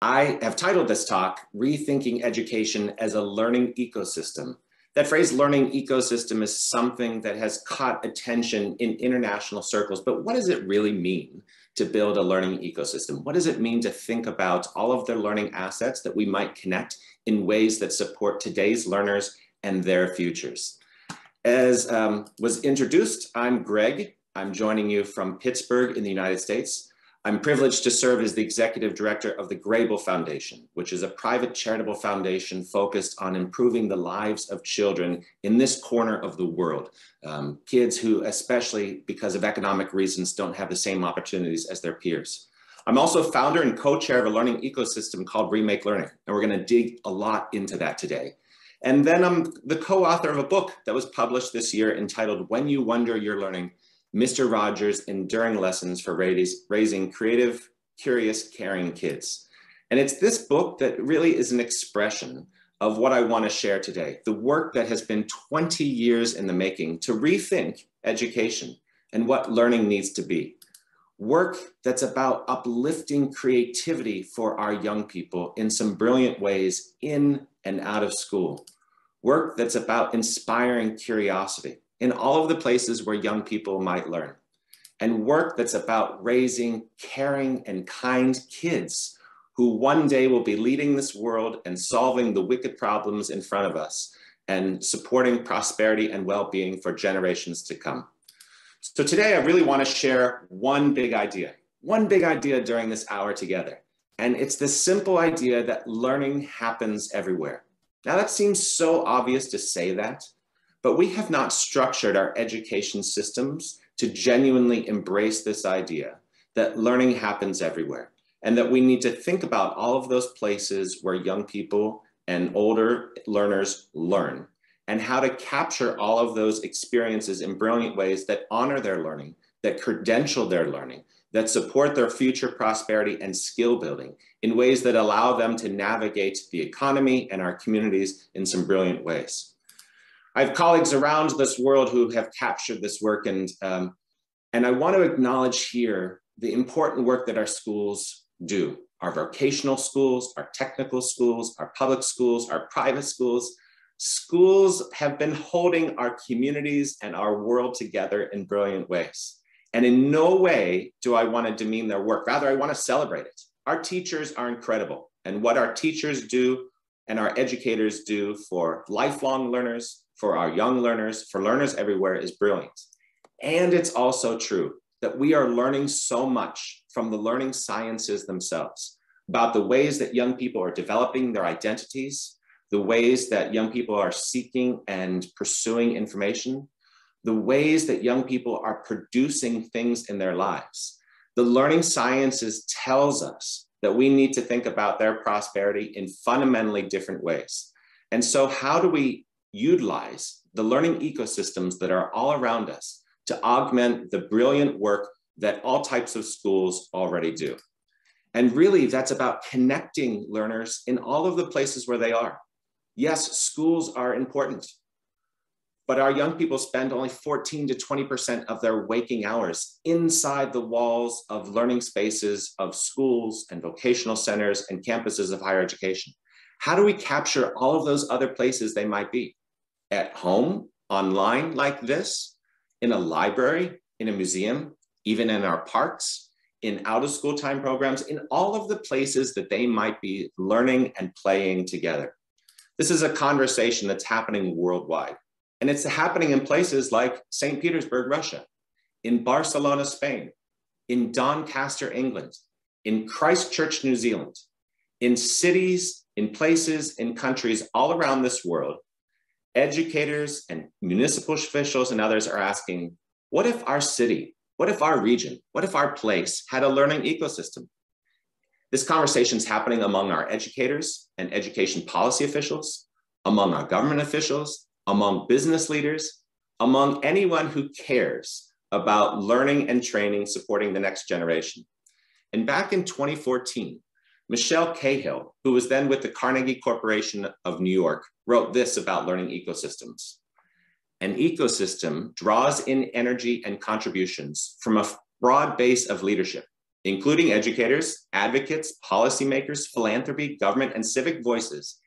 I have titled this talk, Rethinking Education as a Learning Ecosystem. That phrase learning ecosystem is something that has caught attention in international circles, but what does it really mean to build a learning ecosystem? What does it mean to think about all of the learning assets that we might connect in ways that support today's learners and their futures? As um, was introduced, I'm Gregg. I'm joining you from Pittsburgh in the United States. I'm privileged to serve as the executive director of the Grable Foundation, which is a private charitable foundation focused on improving the lives of children in this corner of the world. Um, kids who, especially because of economic reasons, don't have the same opportunities as their peers. I'm also founder and co-chair of a learning ecosystem called Remake Learning, and we're gonna dig a lot into that today. And then I'm the co-author of a book that was published this year entitled When You Wonder You're Learning, Mr. Rogers' enduring lessons for raising creative, curious, caring kids. And it's this book that really is an expression of what I want to share today, the work that has been 20 years in the making to rethink education and what learning needs to be. Work that's about uplifting creativity for our young people in some brilliant ways in and out of school. Work that's about inspiring curiosity in all of the places where young people might learn. And work that's about raising caring and kind kids who one day will be leading this world and solving the wicked problems in front of us and supporting prosperity and well-being for generations to come. So today I really want to share one big idea, one big idea during this hour together. And it's the simple idea that learning happens everywhere. Now that seems so obvious to say that, but we have not structured our education systems to genuinely embrace this idea that learning happens everywhere and that we need to think about all of those places where young people and older learners learn and how to capture all of those experiences in brilliant ways that honor their learning, that credential their learning, that support their future prosperity and skill building in ways that allow them to navigate the economy and our communities in some brilliant ways. I have colleagues around this world who have captured this work and, um, and I want to acknowledge here the important work that our schools do. Our vocational schools, our technical schools, our public schools, our private schools. Schools have been holding our communities and our world together in brilliant ways. And in no way do I want to demean their work. Rather, I want to celebrate it. Our teachers are incredible. And what our teachers do and our educators do for lifelong learners, for our young learners, for learners everywhere is brilliant. And it's also true that we are learning so much from the learning sciences themselves about the ways that young people are developing their identities, the ways that young people are seeking and pursuing information, the ways that young people are producing things in their lives. The learning sciences tells us that we need to think about their prosperity in fundamentally different ways. And so how do we utilize the learning ecosystems that are all around us to augment the brilliant work that all types of schools already do. And really, that's about connecting learners in all of the places where they are. Yes, schools are important, but our young people spend only 14 to 20% of their waking hours inside the walls of learning spaces of schools and vocational centers and campuses of higher education. How do we capture all of those other places they might be? At home, online like this, in a library, in a museum, even in our parks, in out of school time programs, in all of the places that they might be learning and playing together. This is a conversation that's happening worldwide. And it's happening in places like St. Petersburg, Russia, in Barcelona, Spain, in Doncaster, England, in Christchurch, New Zealand, in cities, in places, in countries all around this world educators and municipal officials and others are asking, what if our city, what if our region, what if our place had a learning ecosystem? This conversation is happening among our educators and education policy officials, among our government officials, among business leaders, among anyone who cares about learning and training supporting the next generation. And back in 2014, Michelle Cahill, who was then with the Carnegie Corporation of New York, wrote this about learning ecosystems. An ecosystem draws in energy and contributions from a broad base of leadership, including educators, advocates, policymakers, philanthropy, government, and civic voices.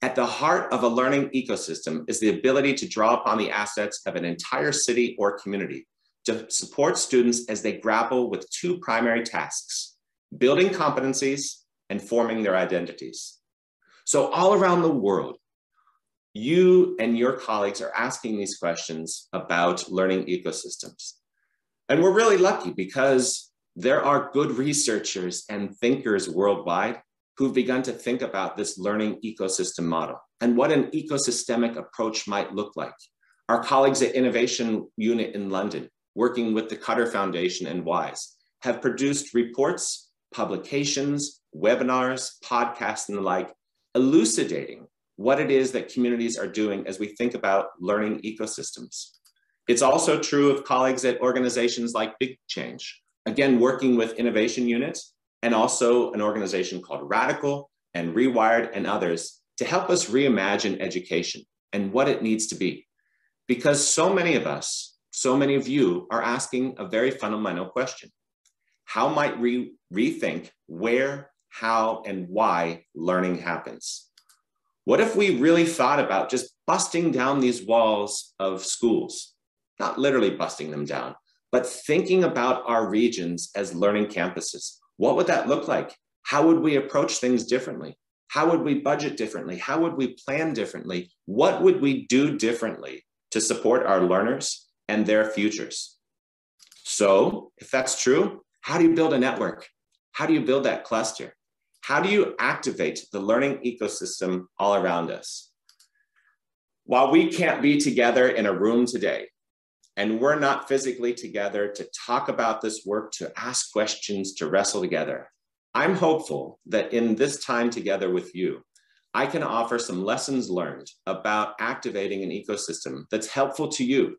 At the heart of a learning ecosystem is the ability to draw upon the assets of an entire city or community to support students as they grapple with two primary tasks, building competencies and forming their identities. So all around the world, you and your colleagues are asking these questions about learning ecosystems. And we're really lucky because there are good researchers and thinkers worldwide who've begun to think about this learning ecosystem model and what an ecosystemic approach might look like. Our colleagues at Innovation Unit in London, working with the Qatar Foundation and WISE, have produced reports, publications, webinars, podcasts, and the like, elucidating what it is that communities are doing as we think about learning ecosystems. It's also true of colleagues at organizations like Big Change, again, working with innovation units and also an organization called Radical and Rewired and others to help us reimagine education and what it needs to be. Because so many of us, so many of you are asking a very fundamental question. How might we rethink where, how, and why learning happens? What if we really thought about just busting down these walls of schools? Not literally busting them down, but thinking about our regions as learning campuses. What would that look like? How would we approach things differently? How would we budget differently? How would we plan differently? What would we do differently to support our learners and their futures? So, if that's true, how do you build a network? How do you build that cluster? How do you activate the learning ecosystem all around us? While we can't be together in a room today, and we're not physically together to talk about this work, to ask questions, to wrestle together, I'm hopeful that in this time together with you, I can offer some lessons learned about activating an ecosystem that's helpful to you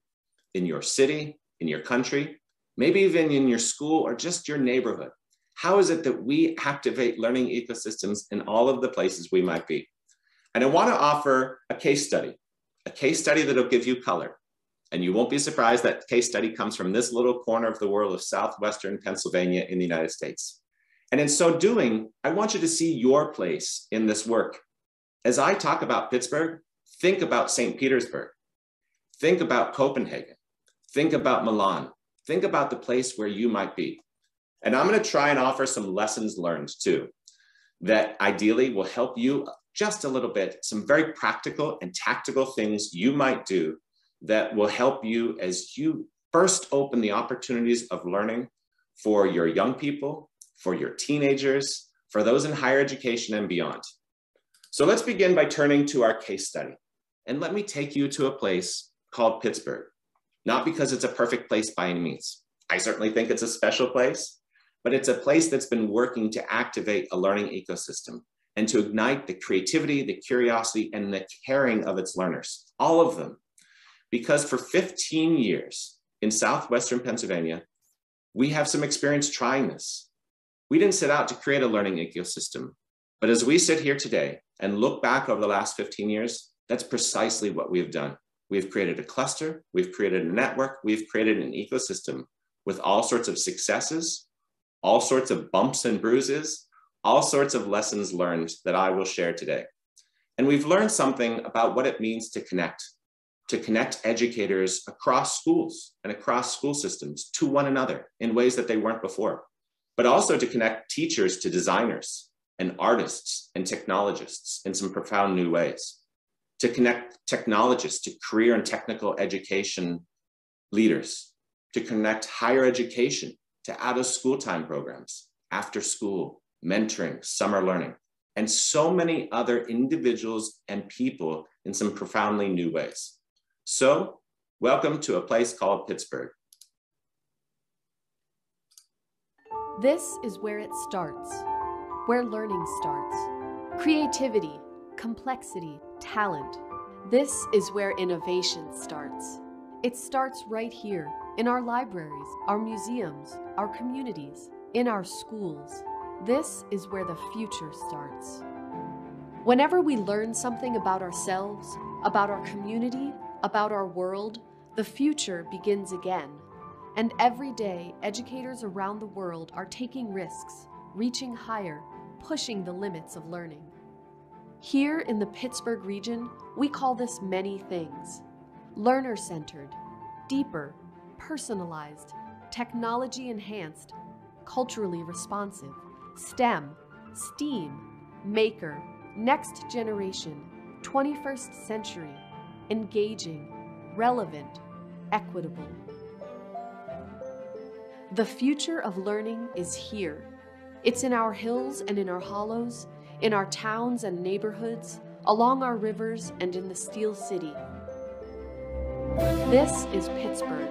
in your city, in your country, maybe even in your school or just your neighborhood. How is it that we activate learning ecosystems in all of the places we might be? And I want to offer a case study, a case study that'll give you color. And you won't be surprised that case study comes from this little corner of the world of Southwestern Pennsylvania in the United States. And in so doing, I want you to see your place in this work. As I talk about Pittsburgh, think about St. Petersburg, think about Copenhagen, think about Milan, think about the place where you might be. And I'm going to try and offer some lessons learned too, that ideally will help you just a little bit, some very practical and tactical things you might do that will help you as you first open the opportunities of learning for your young people, for your teenagers, for those in higher education and beyond. So let's begin by turning to our case study. And let me take you to a place called Pittsburgh, not because it's a perfect place by any means. I certainly think it's a special place, but it's a place that's been working to activate a learning ecosystem and to ignite the creativity, the curiosity, and the caring of its learners, all of them. Because for 15 years in Southwestern Pennsylvania, we have some experience trying this. We didn't set out to create a learning ecosystem, but as we sit here today and look back over the last 15 years, that's precisely what we've done. We've created a cluster, we've created a network, we've created an ecosystem with all sorts of successes all sorts of bumps and bruises, all sorts of lessons learned that I will share today. And we've learned something about what it means to connect, to connect educators across schools and across school systems to one another in ways that they weren't before, but also to connect teachers to designers and artists and technologists in some profound new ways, to connect technologists to career and technical education leaders, to connect higher education to out of school time programs, after school, mentoring, summer learning, and so many other individuals and people in some profoundly new ways. So, welcome to a place called Pittsburgh. This is where it starts, where learning starts. Creativity, complexity, talent. This is where innovation starts. It starts right here in our libraries, our museums, our communities, in our schools. This is where the future starts. Whenever we learn something about ourselves, about our community, about our world, the future begins again. And every day, educators around the world are taking risks, reaching higher, pushing the limits of learning. Here in the Pittsburgh region, we call this many things learner centered, deeper, personalized, technology enhanced, culturally responsive, STEM, STEAM, maker, next generation, 21st century, engaging, relevant, equitable. The future of learning is here. It's in our hills and in our hollows, in our towns and neighborhoods, along our rivers and in the Steel City. This is Pittsburgh.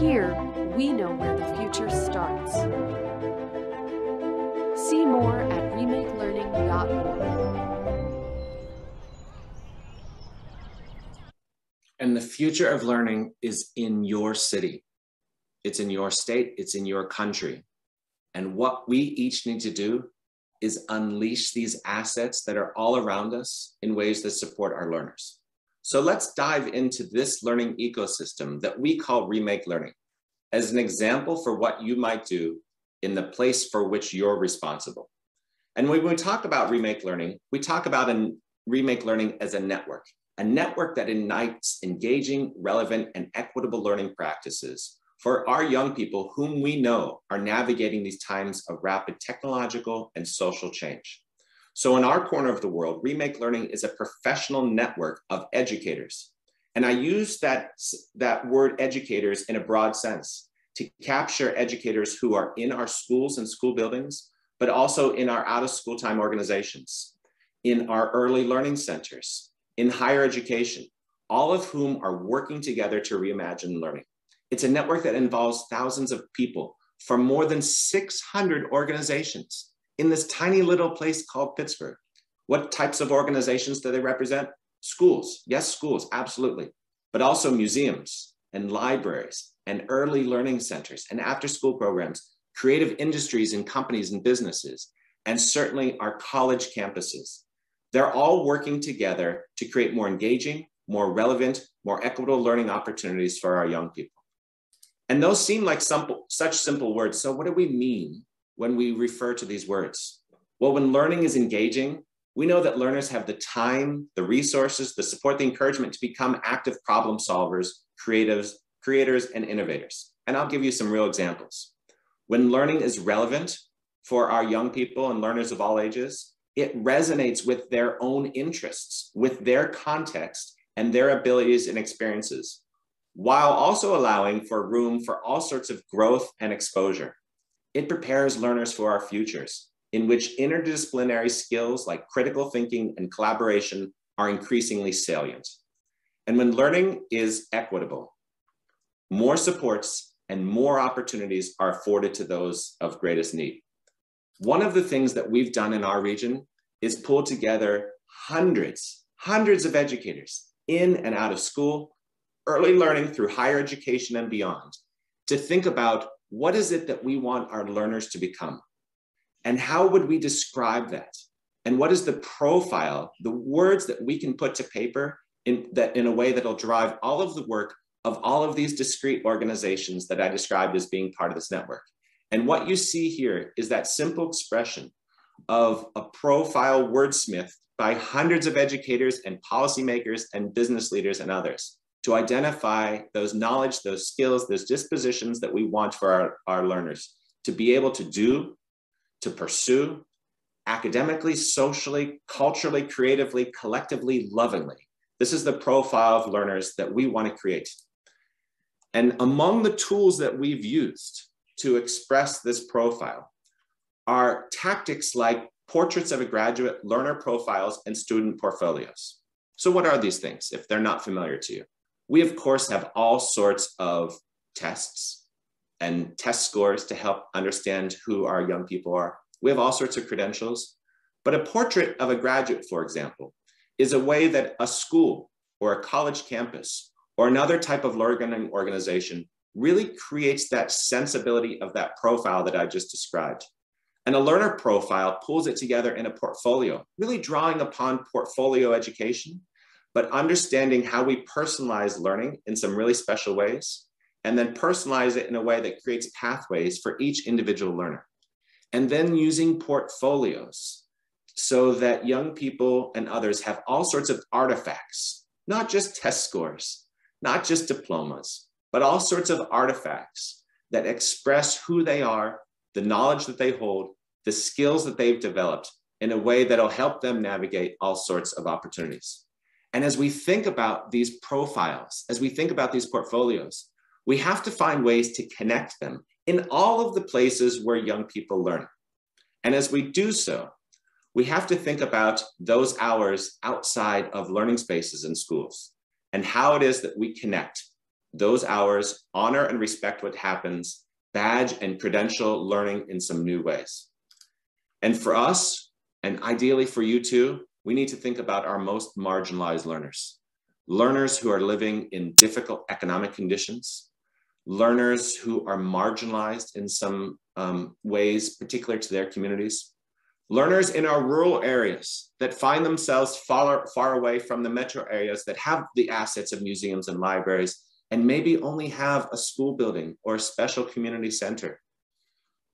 Here, we know where the future starts. See more at remakelearning.org. And the future of learning is in your city. It's in your state, it's in your country. And what we each need to do is unleash these assets that are all around us in ways that support our learners. So let's dive into this learning ecosystem that we call Remake Learning as an example for what you might do in the place for which you're responsible. And when we talk about Remake Learning, we talk about a Remake Learning as a network, a network that unites engaging, relevant, and equitable learning practices for our young people whom we know are navigating these times of rapid technological and social change. So in our corner of the world, Remake Learning is a professional network of educators. And I use that, that word educators in a broad sense to capture educators who are in our schools and school buildings, but also in our out of school time organizations, in our early learning centers, in higher education, all of whom are working together to reimagine learning. It's a network that involves thousands of people from more than 600 organizations in this tiny little place called Pittsburgh. What types of organizations do they represent? Schools, yes, schools, absolutely, but also museums and libraries and early learning centers and after school programs, creative industries and companies and businesses, and certainly our college campuses. They're all working together to create more engaging, more relevant, more equitable learning opportunities for our young people. And those seem like simple, such simple words. So, what do we mean when we refer to these words? Well, when learning is engaging, we know that learners have the time, the resources, the support, the encouragement to become active problem solvers, creatives, creators, and innovators. And I'll give you some real examples. When learning is relevant for our young people and learners of all ages, it resonates with their own interests, with their context, and their abilities and experiences, while also allowing for room for all sorts of growth and exposure. It prepares learners for our futures, in which interdisciplinary skills like critical thinking and collaboration are increasingly salient. And when learning is equitable, more supports and more opportunities are afforded to those of greatest need. One of the things that we've done in our region is pull together hundreds, hundreds of educators in and out of school, early learning through higher education and beyond, to think about what is it that we want our learners to become? And how would we describe that? And what is the profile, the words that we can put to paper in, that, in a way that'll drive all of the work of all of these discrete organizations that I described as being part of this network? And what you see here is that simple expression of a profile wordsmith by hundreds of educators and policymakers and business leaders and others to identify those knowledge, those skills, those dispositions that we want for our, our learners to be able to do, to pursue academically, socially, culturally, creatively, collectively, lovingly. This is the profile of learners that we want to create. And among the tools that we've used to express this profile are tactics like portraits of a graduate, learner profiles, and student portfolios. So what are these things if they're not familiar to you? We, of course, have all sorts of tests and test scores to help understand who our young people are. We have all sorts of credentials. But a portrait of a graduate, for example, is a way that a school or a college campus or another type of learning organization really creates that sensibility of that profile that I just described. And a learner profile pulls it together in a portfolio, really drawing upon portfolio education but understanding how we personalize learning in some really special ways and then personalize it in a way that creates pathways for each individual learner. And then using portfolios so that young people and others have all sorts of artifacts, not just test scores, not just diplomas, but all sorts of artifacts that express who they are, the knowledge that they hold, the skills that they've developed in a way that'll help them navigate all sorts of opportunities. And as we think about these profiles, as we think about these portfolios, we have to find ways to connect them in all of the places where young people learn. And as we do so, we have to think about those hours outside of learning spaces in schools and how it is that we connect those hours, honor and respect what happens, badge and credential learning in some new ways. And for us, and ideally for you too, we need to think about our most marginalized learners. Learners who are living in difficult economic conditions, learners who are marginalized in some um, ways, particular to their communities, learners in our rural areas that find themselves far, far away from the metro areas that have the assets of museums and libraries and maybe only have a school building or a special community center.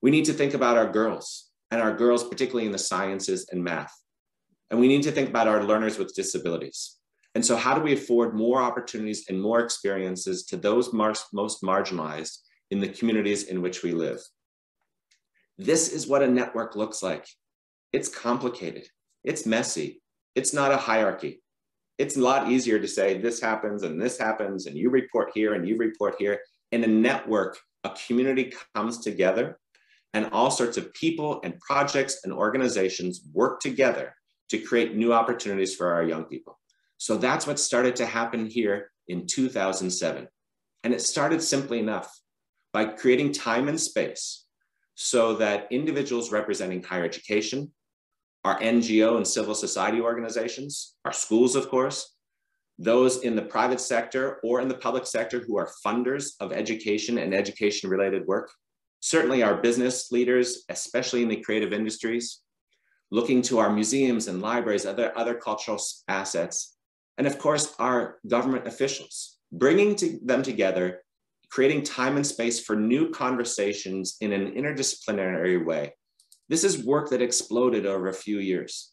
We need to think about our girls and our girls, particularly in the sciences and math. And we need to think about our learners with disabilities. And so, how do we afford more opportunities and more experiences to those most marginalized in the communities in which we live? This is what a network looks like. It's complicated, it's messy, it's not a hierarchy. It's a lot easier to say this happens and this happens, and you report here and you report here. In a network, a community comes together, and all sorts of people and projects and organizations work together to create new opportunities for our young people. So that's what started to happen here in 2007. And it started simply enough by creating time and space so that individuals representing higher education, our NGO and civil society organizations, our schools, of course, those in the private sector or in the public sector who are funders of education and education related work, certainly our business leaders, especially in the creative industries, looking to our museums and libraries, other, other cultural assets, and of course, our government officials, bringing to them together, creating time and space for new conversations in an interdisciplinary way. This is work that exploded over a few years.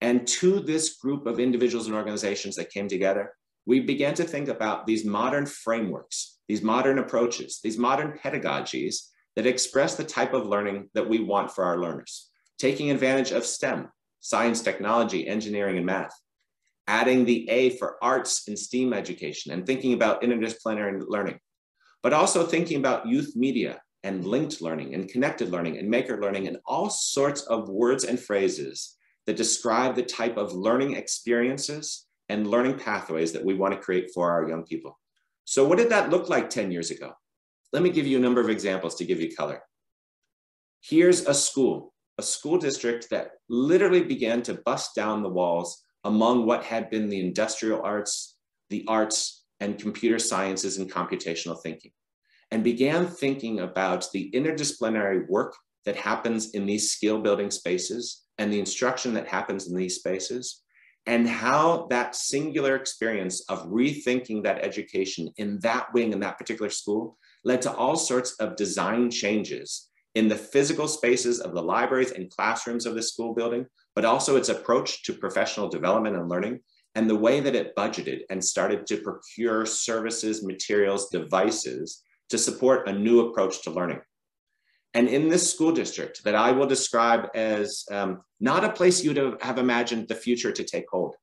And to this group of individuals and organizations that came together, we began to think about these modern frameworks, these modern approaches, these modern pedagogies that express the type of learning that we want for our learners taking advantage of STEM, science, technology, engineering, and math, adding the A for arts and STEAM education, and thinking about interdisciplinary learning, but also thinking about youth media and linked learning and connected learning and maker learning and all sorts of words and phrases that describe the type of learning experiences and learning pathways that we want to create for our young people. So what did that look like 10 years ago? Let me give you a number of examples to give you color. Here's a school a school district that literally began to bust down the walls among what had been the industrial arts, the arts, and computer sciences and computational thinking, and began thinking about the interdisciplinary work that happens in these skill building spaces and the instruction that happens in these spaces, and how that singular experience of rethinking that education in that wing in that particular school led to all sorts of design changes in the physical spaces of the libraries and classrooms of the school building, but also its approach to professional development and learning, and the way that it budgeted and started to procure services, materials, devices to support a new approach to learning. And in this school district that I will describe as um, not a place you'd have imagined the future to take hold,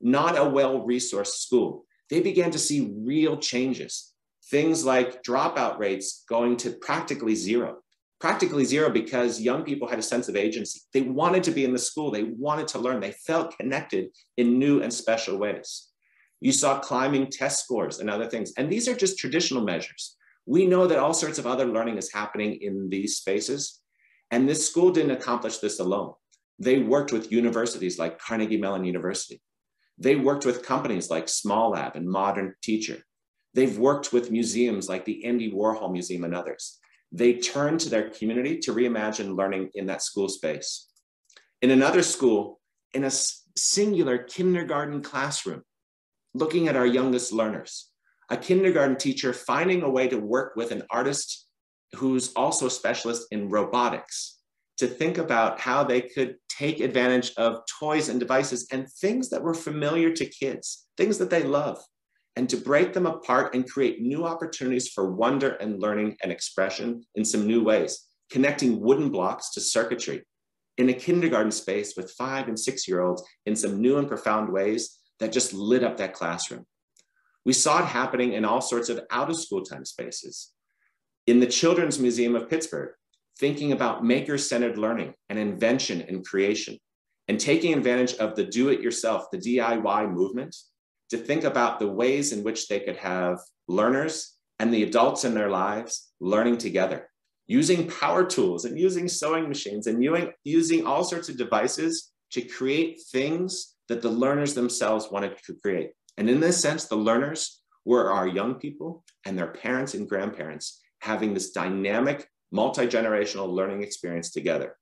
not a well-resourced school, they began to see real changes. Things like dropout rates going to practically zero, practically zero because young people had a sense of agency. They wanted to be in the school, they wanted to learn, they felt connected in new and special ways. You saw climbing test scores and other things. And these are just traditional measures. We know that all sorts of other learning is happening in these spaces. And this school didn't accomplish this alone. They worked with universities like Carnegie Mellon University. They worked with companies like SMALLab and Modern Teacher. They've worked with museums like the Andy Warhol Museum and others they turn to their community to reimagine learning in that school space. In another school, in a singular kindergarten classroom, looking at our youngest learners, a kindergarten teacher finding a way to work with an artist who's also a specialist in robotics to think about how they could take advantage of toys and devices and things that were familiar to kids, things that they love, and to break them apart and create new opportunities for wonder and learning and expression in some new ways, connecting wooden blocks to circuitry in a kindergarten space with five and six year olds in some new and profound ways that just lit up that classroom. We saw it happening in all sorts of out of school time spaces. In the Children's Museum of Pittsburgh, thinking about maker centered learning and invention and creation, and taking advantage of the do it yourself, the DIY movement, to think about the ways in which they could have learners and the adults in their lives learning together, using power tools and using sewing machines and using all sorts of devices to create things that the learners themselves wanted to create. And in this sense, the learners were our young people and their parents and grandparents having this dynamic, multi generational learning experience together.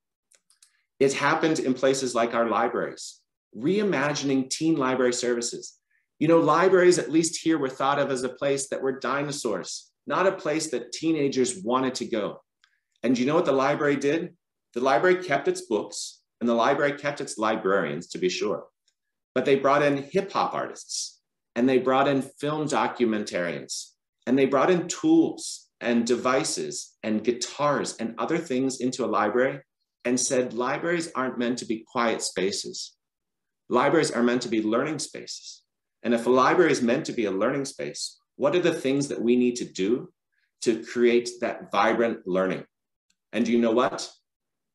It happened in places like our libraries, reimagining teen library services. You know, libraries, at least here, were thought of as a place that were dinosaurs, not a place that teenagers wanted to go. And you know what the library did? The library kept its books and the library kept its librarians, to be sure. But they brought in hip hop artists and they brought in film documentarians and they brought in tools and devices and guitars and other things into a library and said libraries aren't meant to be quiet spaces. Libraries are meant to be learning spaces. And if a library is meant to be a learning space, what are the things that we need to do to create that vibrant learning? And you know what?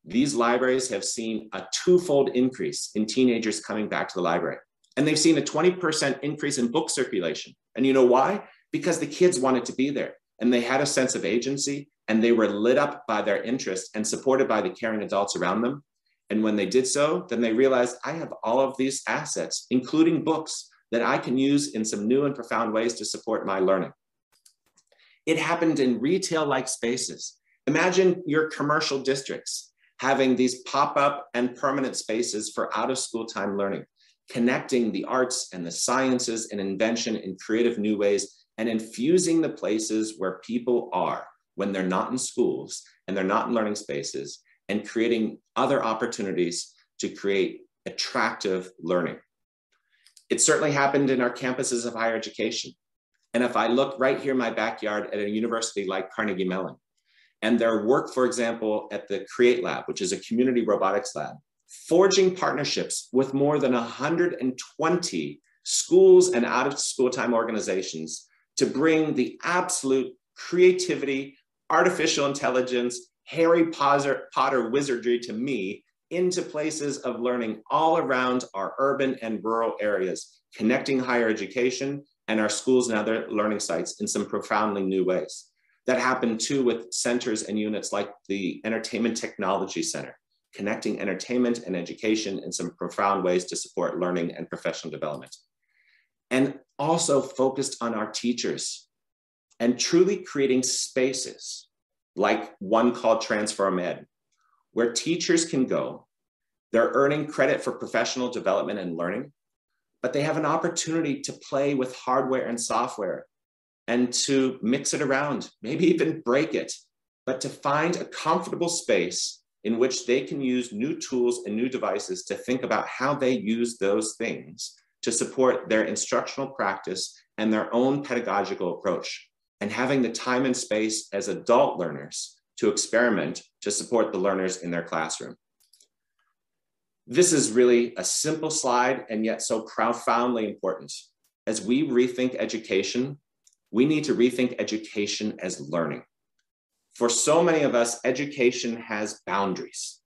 These libraries have seen a twofold increase in teenagers coming back to the library. And they've seen a 20% increase in book circulation. And you know why? Because the kids wanted to be there and they had a sense of agency and they were lit up by their interest and supported by the caring adults around them. And when they did so, then they realized I have all of these assets, including books, that I can use in some new and profound ways to support my learning. It happened in retail like spaces. Imagine your commercial districts having these pop up and permanent spaces for out of school time learning connecting the arts and the sciences and invention in creative new ways and infusing the places where people are when they're not in schools and they're not in learning spaces and creating other opportunities to create attractive learning. It certainly happened in our campuses of higher education. And if I look right here in my backyard at a university like Carnegie Mellon, and their work, for example, at the Create Lab, which is a community robotics lab, forging partnerships with more than 120 schools and out of school time organizations to bring the absolute creativity, artificial intelligence, Harry Potter, Potter wizardry to me into places of learning all around our urban and rural areas, connecting higher education and our schools and other learning sites in some profoundly new ways. That happened too with centers and units like the Entertainment Technology Center, connecting entertainment and education in some profound ways to support learning and professional development. And also focused on our teachers and truly creating spaces like one called TransformED, where teachers can go. They're earning credit for professional development and learning, but they have an opportunity to play with hardware and software and to mix it around, maybe even break it, but to find a comfortable space in which they can use new tools and new devices to think about how they use those things to support their instructional practice and their own pedagogical approach, and having the time and space as adult learners to experiment to support the learners in their classroom. This is really a simple slide and yet so profoundly important. As we rethink education, we need to rethink education as learning. For so many of us, education has boundaries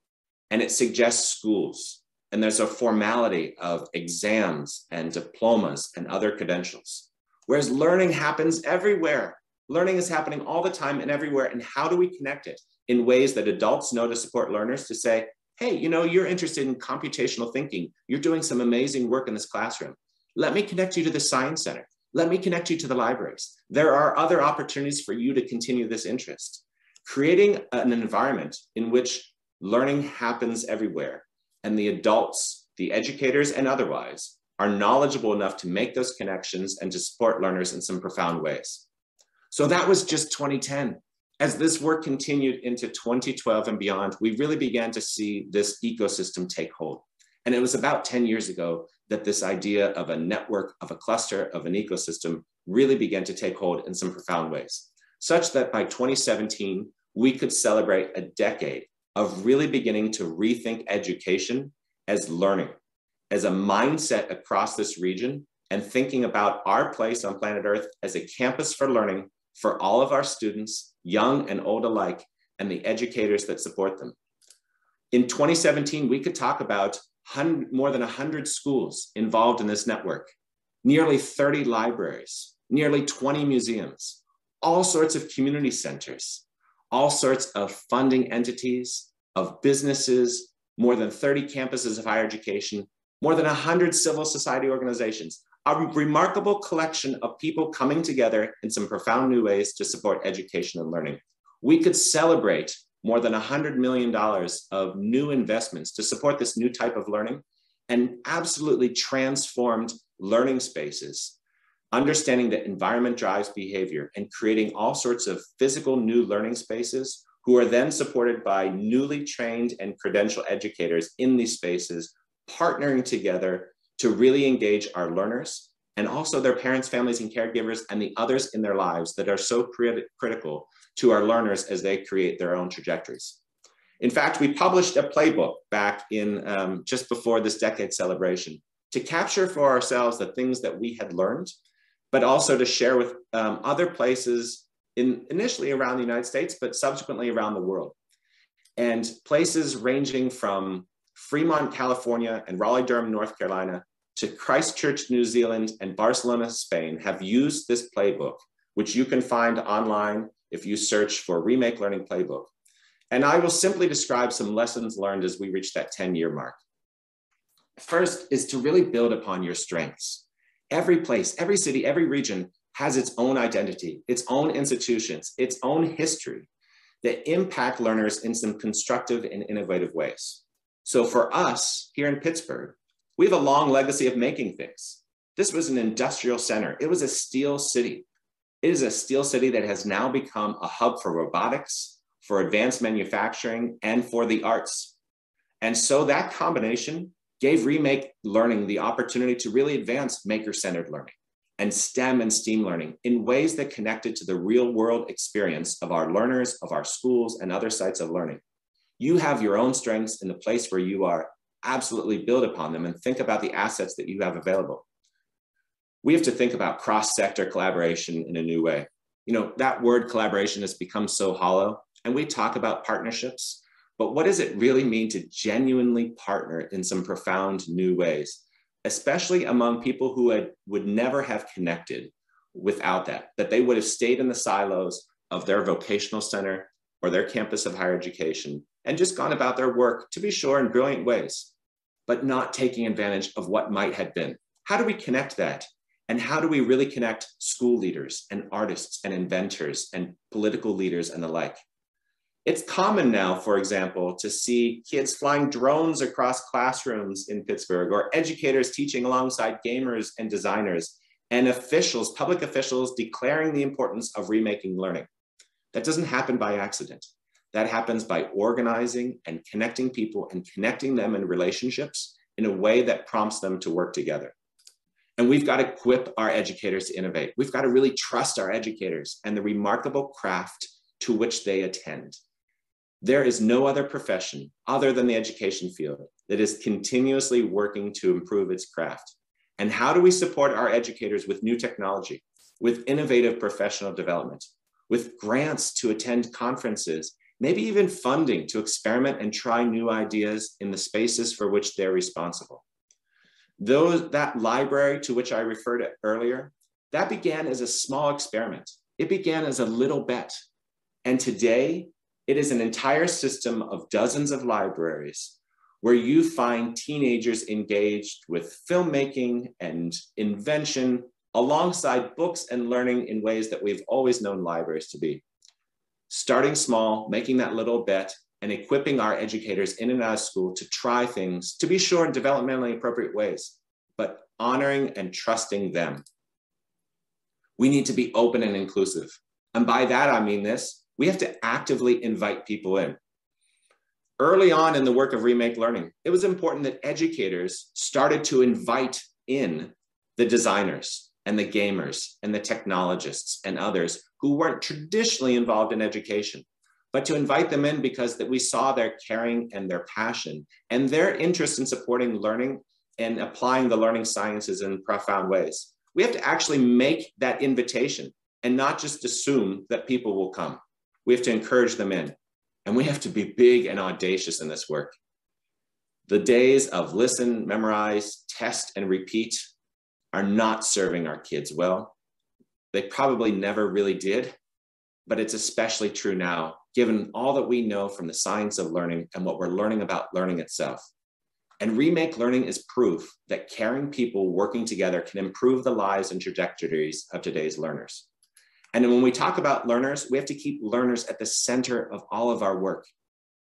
and it suggests schools. And there's a formality of exams and diplomas and other credentials. Whereas learning happens everywhere. Learning is happening all the time and everywhere. And how do we connect it in ways that adults know to support learners to say, hey, you know, you're interested in computational thinking. You're doing some amazing work in this classroom. Let me connect you to the Science Center. Let me connect you to the libraries. There are other opportunities for you to continue this interest creating an environment in which learning happens everywhere and the adults, the educators and otherwise, are knowledgeable enough to make those connections and to support learners in some profound ways. So that was just 2010. As this work continued into 2012 and beyond, we really began to see this ecosystem take hold. And it was about 10 years ago that this idea of a network, of a cluster, of an ecosystem really began to take hold in some profound ways, such that by 2017, we could celebrate a decade of really beginning to rethink education as learning, as a mindset across this region, and thinking about our place on planet Earth as a campus for learning for all of our students, young and old alike, and the educators that support them. In 2017, we could talk about more than 100 schools involved in this network, nearly 30 libraries, nearly 20 museums, all sorts of community centers, all sorts of funding entities, of businesses, more than 30 campuses of higher education, more than 100 civil society organizations, a remarkable collection of people coming together in some profound new ways to support education and learning. We could celebrate more than $100 million of new investments to support this new type of learning and absolutely transformed learning spaces, understanding that environment drives behavior and creating all sorts of physical new learning spaces who are then supported by newly trained and credential educators in these spaces, partnering together to really engage our learners and also their parents, families, and caregivers, and the others in their lives that are so crit critical to our learners as they create their own trajectories. In fact, we published a playbook back in um, just before this decade celebration to capture for ourselves the things that we had learned, but also to share with um, other places in initially around the United States, but subsequently around the world. And places ranging from Fremont, California, and Raleigh, Durham, North Carolina, to Christchurch, New Zealand, and Barcelona, Spain have used this playbook, which you can find online if you search for Remake Learning Playbook. And I will simply describe some lessons learned as we reach that 10 year mark. First is to really build upon your strengths. Every place, every city, every region has its own identity, its own institutions, its own history that impact learners in some constructive and innovative ways. So for us here in Pittsburgh, we have a long legacy of making things. This was an industrial center. It was a steel city. It is a steel city that has now become a hub for robotics, for advanced manufacturing, and for the arts. And so that combination gave Remake Learning the opportunity to really advance maker-centered learning and STEM and STEAM learning in ways that connected to the real world experience of our learners, of our schools, and other sites of learning. You have your own strengths in the place where you are. Absolutely build upon them and think about the assets that you have available. We have to think about cross sector collaboration in a new way. You know, that word collaboration has become so hollow, and we talk about partnerships, but what does it really mean to genuinely partner in some profound new ways? especially among people who had, would never have connected without that, that they would have stayed in the silos of their vocational center or their campus of higher education and just gone about their work, to be sure, in brilliant ways, but not taking advantage of what might have been. How do we connect that? And how do we really connect school leaders and artists and inventors and political leaders and the like? It's common now, for example, to see kids flying drones across classrooms in Pittsburgh or educators teaching alongside gamers and designers and officials, public officials declaring the importance of remaking learning. That doesn't happen by accident. That happens by organizing and connecting people and connecting them in relationships in a way that prompts them to work together. And we've got to equip our educators to innovate. We've got to really trust our educators and the remarkable craft to which they attend. There is no other profession other than the education field that is continuously working to improve its craft. And how do we support our educators with new technology, with innovative professional development, with grants to attend conferences, maybe even funding to experiment and try new ideas in the spaces for which they're responsible? Those, that library to which I referred earlier, that began as a small experiment. It began as a little bet. And today, it is an entire system of dozens of libraries where you find teenagers engaged with filmmaking and invention alongside books and learning in ways that we've always known libraries to be. Starting small, making that little bet, and equipping our educators in and out of school to try things, to be sure in developmentally appropriate ways, but honoring and trusting them. We need to be open and inclusive. And by that, I mean this we have to actively invite people in. Early on in the work of Remake Learning, it was important that educators started to invite in the designers and the gamers and the technologists and others who weren't traditionally involved in education, but to invite them in because that we saw their caring and their passion and their interest in supporting learning and applying the learning sciences in profound ways. We have to actually make that invitation and not just assume that people will come. We have to encourage them in. And we have to be big and audacious in this work. The days of listen, memorize, test, and repeat are not serving our kids well. They probably never really did, but it's especially true now, given all that we know from the science of learning and what we're learning about learning itself. And remake learning is proof that caring people working together can improve the lives and trajectories of today's learners. And when we talk about learners, we have to keep learners at the center of all of our work.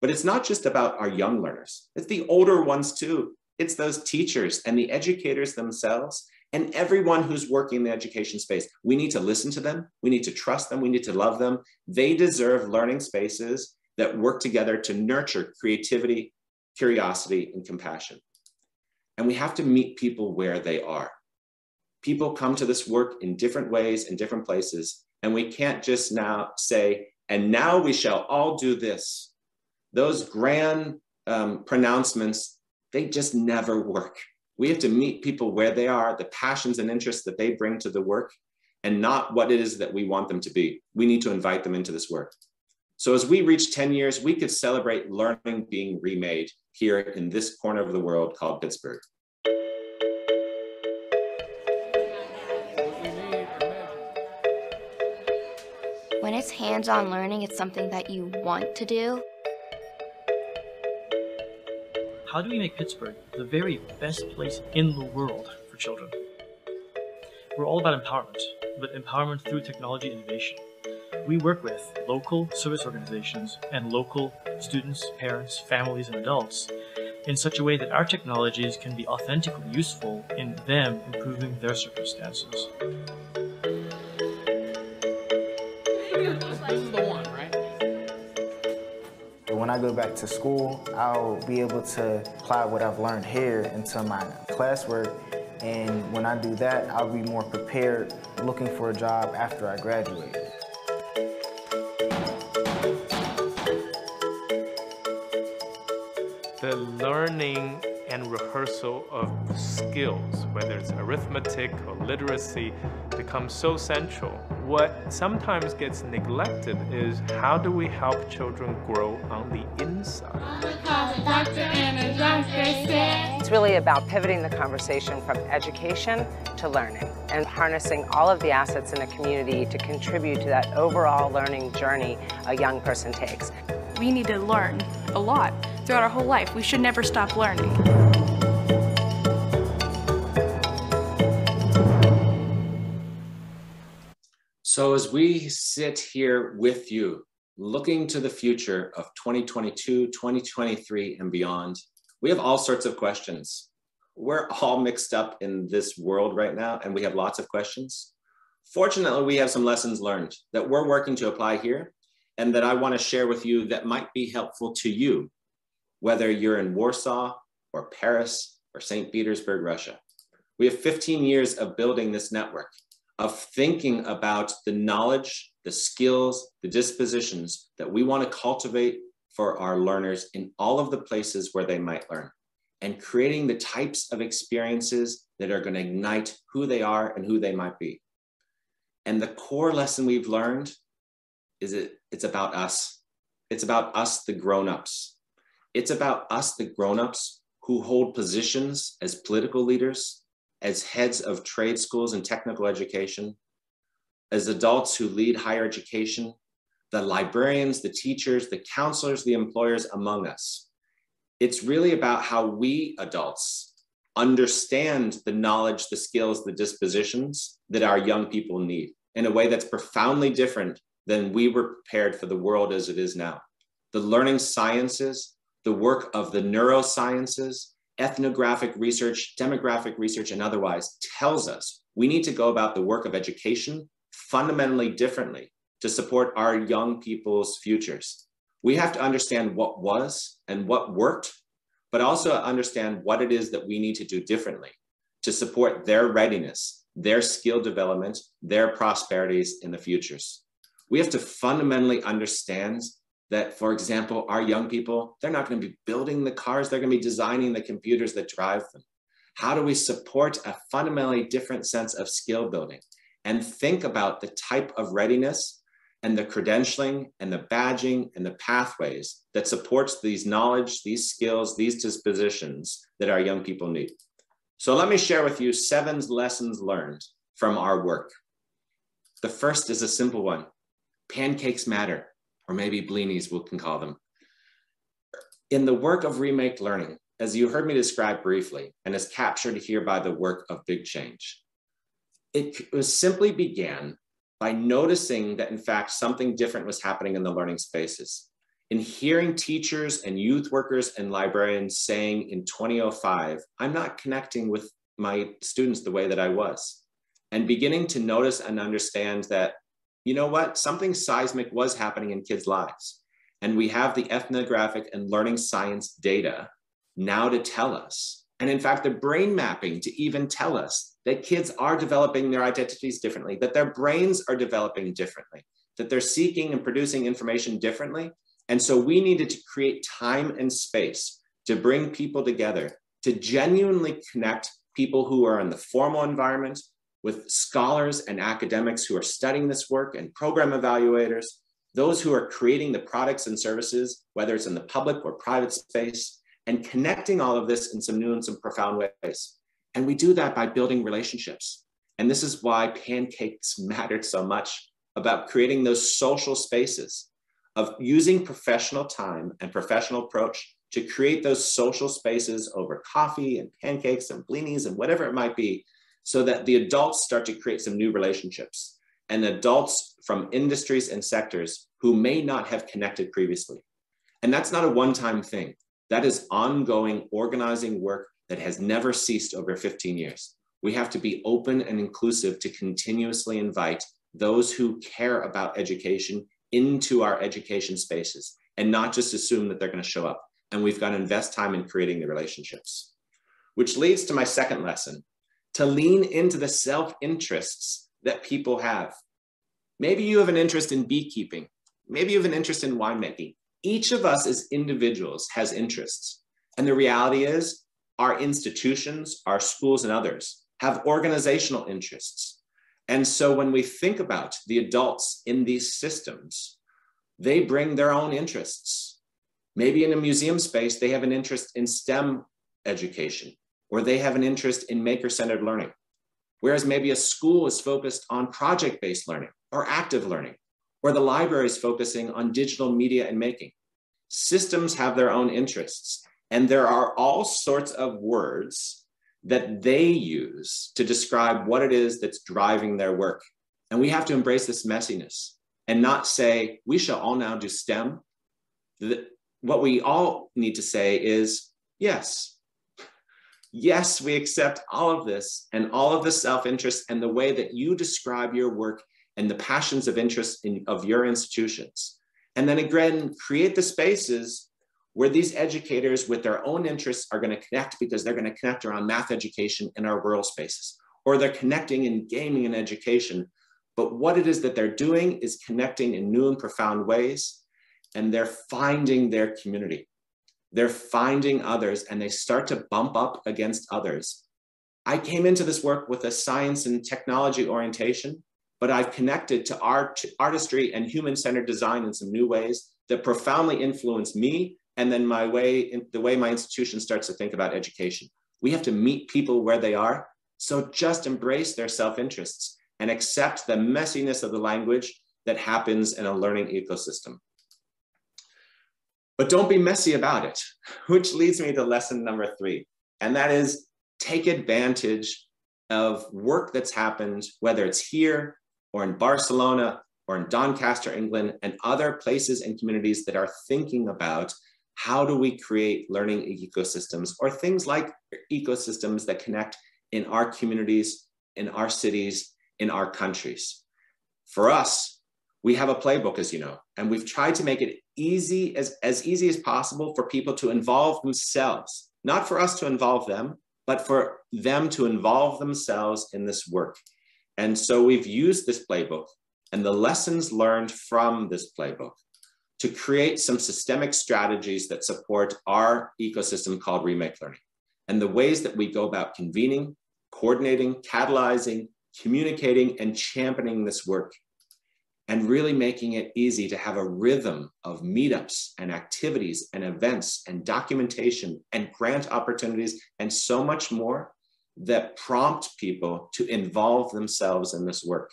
But it's not just about our young learners, it's the older ones too. It's those teachers and the educators themselves and everyone who's working in the education space. We need to listen to them. We need to trust them. We need to love them. They deserve learning spaces that work together to nurture creativity, curiosity, and compassion. And we have to meet people where they are. People come to this work in different ways in different places. And we can't just now say, and now we shall all do this. Those grand um, pronouncements, they just never work. We have to meet people where they are, the passions and interests that they bring to the work, and not what it is that we want them to be. We need to invite them into this work. So as we reach 10 years, we could celebrate learning being remade here in this corner of the world called Pittsburgh. When it's hands-on learning, it's something that you want to do. How do we make Pittsburgh the very best place in the world for children? We're all about empowerment, but empowerment through technology innovation. We work with local service organizations and local students, parents, families, and adults in such a way that our technologies can be authentically useful in them improving their circumstances. When I go back to school, I'll be able to apply what I've learned here into my classwork. And when I do that, I'll be more prepared looking for a job after I graduate. The learning and rehearsal of skills, whether it's arithmetic or literacy, becomes so central. What sometimes gets neglected is how do we help children grow on the inside? It's really about pivoting the conversation from education to learning and harnessing all of the assets in a community to contribute to that overall learning journey a young person takes. We need to learn a lot throughout our whole life. We should never stop learning. So as we sit here with you, looking to the future of 2022, 2023, and beyond, we have all sorts of questions. We're all mixed up in this world right now, and we have lots of questions. Fortunately, we have some lessons learned that we're working to apply here and that I want to share with you that might be helpful to you, whether you're in Warsaw or Paris or St. Petersburg, Russia. We have 15 years of building this network of thinking about the knowledge, the skills, the dispositions that we want to cultivate for our learners in all of the places where they might learn and creating the types of experiences that are going to ignite who they are and who they might be. And the core lesson we've learned is it it's about us. It's about us the grown-ups. It's about us the grown-ups who hold positions as political leaders, as heads of trade schools and technical education, as adults who lead higher education, the librarians, the teachers, the counselors, the employers among us. It's really about how we adults understand the knowledge, the skills, the dispositions that our young people need in a way that's profoundly different than we were prepared for the world as it is now. The learning sciences, the work of the neurosciences, ethnographic research, demographic research, and otherwise tells us we need to go about the work of education fundamentally differently to support our young people's futures. We have to understand what was and what worked, but also understand what it is that we need to do differently to support their readiness, their skill development, their prosperities in the futures. We have to fundamentally understand that, for example, our young people, they're not going to be building the cars, they're going to be designing the computers that drive them. How do we support a fundamentally different sense of skill building and think about the type of readiness and the credentialing and the badging and the pathways that supports these knowledge, these skills, these dispositions that our young people need. So let me share with you seven lessons learned from our work. The first is a simple one. Pancakes matter or maybe blinis we can call them. In the work of remake learning, as you heard me describe briefly, and is captured here by the work of Big Change, it was simply began by noticing that in fact something different was happening in the learning spaces. In hearing teachers and youth workers and librarians saying in 2005, I'm not connecting with my students the way that I was, and beginning to notice and understand that you know what? Something seismic was happening in kids' lives. And we have the ethnographic and learning science data now to tell us. And in fact, the brain mapping to even tell us that kids are developing their identities differently, that their brains are developing differently, that they're seeking and producing information differently. And so we needed to create time and space to bring people together, to genuinely connect people who are in the formal environment with scholars and academics who are studying this work and program evaluators, those who are creating the products and services, whether it's in the public or private space, and connecting all of this in some new and some profound ways. And we do that by building relationships. And this is why pancakes mattered so much about creating those social spaces of using professional time and professional approach to create those social spaces over coffee and pancakes and blinis and whatever it might be so that the adults start to create some new relationships and adults from industries and sectors who may not have connected previously. And that's not a one time thing. That is ongoing organizing work that has never ceased over 15 years. We have to be open and inclusive to continuously invite those who care about education into our education spaces and not just assume that they're going to show up. And we've got to invest time in creating the relationships. Which leads to my second lesson, to lean into the self interests that people have. Maybe you have an interest in beekeeping. Maybe you have an interest in winemaking. Each of us as individuals has interests. And the reality is, our institutions, our schools, and others have organizational interests. And so when we think about the adults in these systems, they bring their own interests. Maybe in a museum space, they have an interest in STEM education or they have an interest in maker centered learning. Whereas maybe a school is focused on project based learning or active learning, or the library is focusing on digital media and making. Systems have their own interests, and there are all sorts of words that they use to describe what it is that's driving their work. And we have to embrace this messiness and not say, we shall all now do STEM. What we all need to say is, yes, yes, we accept all of this and all of the self interest and the way that you describe your work and the passions of interest in, of your institutions. And then again, create the spaces where these educators with their own interests are going to connect because they're going to connect around math education in our rural spaces, or they're connecting in gaming and education. But what it is that they're doing is connecting in new and profound ways, and they're finding their community they're finding others and they start to bump up against others. I came into this work with a science and technology orientation, but I've connected to art, artistry and human-centered design in some new ways that profoundly influence me and then my way, the way my institution starts to think about education. We have to meet people where they are. So just embrace their self-interests and accept the messiness of the language that happens in a learning ecosystem. But don't be messy about it, which leads me to lesson number three. And that is take advantage of work that's happened, whether it's here or in Barcelona or in Doncaster, England, and other places and communities that are thinking about how do we create learning ecosystems or things like ecosystems that connect in our communities, in our cities, in our countries? For us, we have a playbook, as you know, and we've tried to make it easy as, as easy as possible for people to involve themselves, not for us to involve them, but for them to involve themselves in this work. And so we've used this playbook and the lessons learned from this playbook to create some systemic strategies that support our ecosystem called Remake Learning and the ways that we go about convening, coordinating, catalyzing, communicating, and championing this work and really making it easy to have a rhythm of meetups and activities and events and documentation and grant opportunities and so much more that prompt people to involve themselves in this work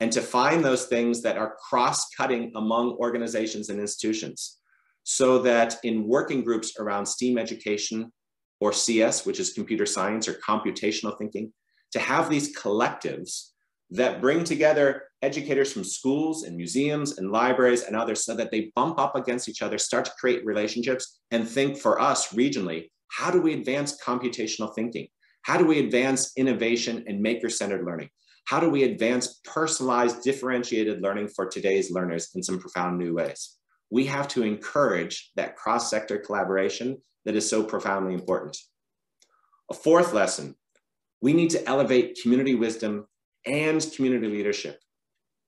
and to find those things that are cross-cutting among organizations and institutions so that in working groups around STEAM education or CS, which is computer science or computational thinking, to have these collectives that bring together educators from schools and museums and libraries and others so that they bump up against each other, start to create relationships and think for us regionally, how do we advance computational thinking? How do we advance innovation and maker-centered learning? How do we advance personalized, differentiated learning for today's learners in some profound new ways? We have to encourage that cross-sector collaboration that is so profoundly important. A fourth lesson, we need to elevate community wisdom and community leadership.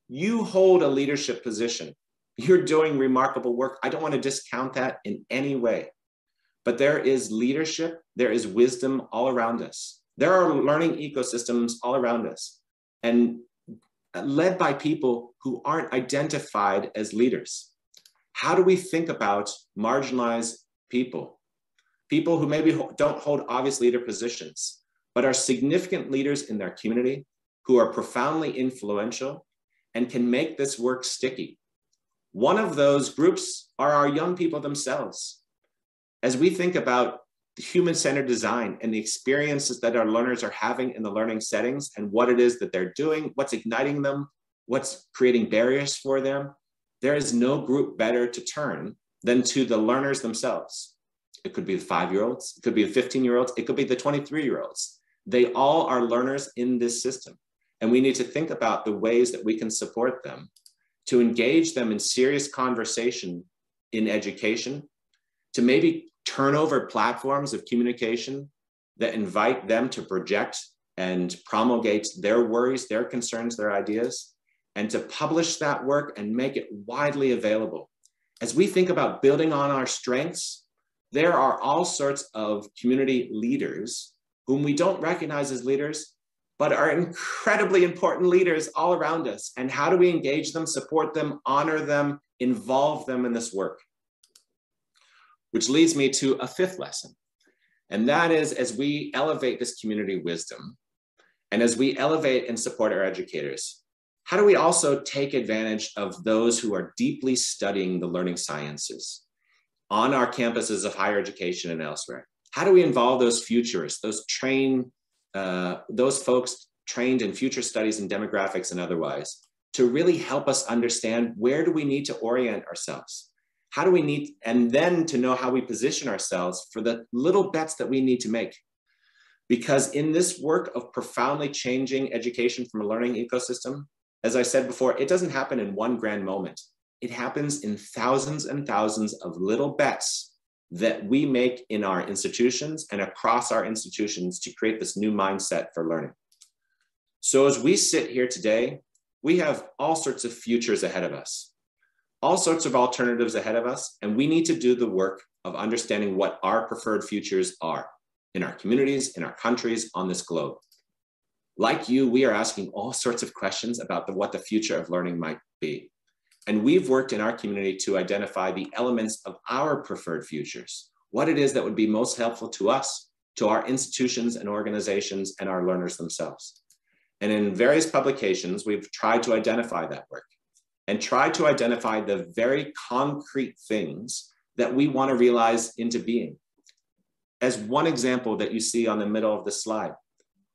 You hold a leadership position. You're doing remarkable work. I don't want to discount that in any way. But there is leadership, there is wisdom all around us. There are learning ecosystems all around us and led by people who aren't identified as leaders. How do we think about marginalized people? People who maybe don't hold obvious leader positions, but are significant leaders in their community, who are profoundly influential and can make this work sticky. One of those groups are our young people themselves. As we think about the human-centered design and the experiences that our learners are having in the learning settings and what it is that they're doing, what's igniting them, what's creating barriers for them, there is no group better to turn than to the learners themselves. It could be the five-year-olds, it could be the 15-year-olds, it could be the 23-year-olds. They all are learners in this system. And we need to think about the ways that we can support them to engage them in serious conversation in education, to maybe turn over platforms of communication that invite them to project and promulgate their worries, their concerns, their ideas, and to publish that work and make it widely available. As we think about building on our strengths, there are all sorts of community leaders whom we don't recognize as leaders, but are incredibly important leaders all around us. And how do we engage them, support them, honor them, involve them in this work? which leads me to a fifth lesson. And that is as we elevate this community wisdom, and as we elevate and support our educators, how do we also take advantage of those who are deeply studying the learning sciences on our campuses of higher education and elsewhere? How do we involve those futurists, those train, uh, those folks trained in future studies and demographics and otherwise, to really help us understand where do we need to orient ourselves? how do we need, and then to know how we position ourselves for the little bets that we need to make. Because in this work of profoundly changing education from a learning ecosystem, as I said before, it doesn't happen in one grand moment. It happens in thousands and thousands of little bets that we make in our institutions and across our institutions to create this new mindset for learning. So as we sit here today, we have all sorts of futures ahead of us all sorts of alternatives ahead of us, and we need to do the work of understanding what our preferred futures are in our communities, in our countries, on this globe. Like you, we are asking all sorts of questions about the, what the future of learning might be. And we've worked in our community to identify the elements of our preferred futures, what it is that would be most helpful to us, to our institutions and organizations, and our learners themselves. And in various publications, we've tried to identify that work and try to identify the very concrete things that we want to realize into being. As one example that you see on the middle of the slide,